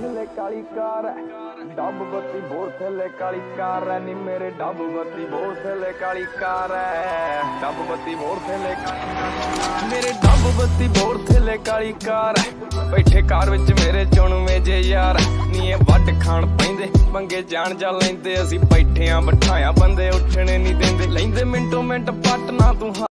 ਥੱਲੇ ਕਾਲੀ ਕਾਰ ਹੈ। ਡੱਬ ਬੱਤੀ ਬੋਰ ਥੱਲੇ ਕਾਲੀ ਕਾਰ ਹੈ। ਨੀ ਮੇਰੇ ਡੱਬ ਬੱਤੀ ਬੋਰ ਥੱਲੇ ਕਾਲੀ ਕਾਰ ਹੈ। ਡੱਬ ਬੱਤੀ ਬੋਰ ਥੱਲੇ ਮੇਰੇ ਡੱਬ ਬੱਤੀ ਬੋਰ ਥੱਲੇ ਕਾਲੀ ਕਾਰ ਹੈ। ਬੈਠੇ ਕਾਰ ਵਿੱਚ ਮੇਰੇ ਚੁਣਵੇਂ ਜੇ ਯਾਰ ਨੀ ਇਹ ਵੱਡ ਖਾਣ ਪੈਂਦੇ ਮੰਗੇ ਜਾਣ ਜਾ ਲੈਂਦੇ। ਅਸੀਂ ਬੈਠੇ ਆਂ, ਬਿਠਾਇਆ ਬੰਦੇ, ਉੱਠਣੇ ਨਹੀਂ ਦਿੰਦੇ। ਲੈਂਦੇ ਮਿੰਟੋ ਮਿੰਟ ਪੱਟ ਨਾ ਤੂੰ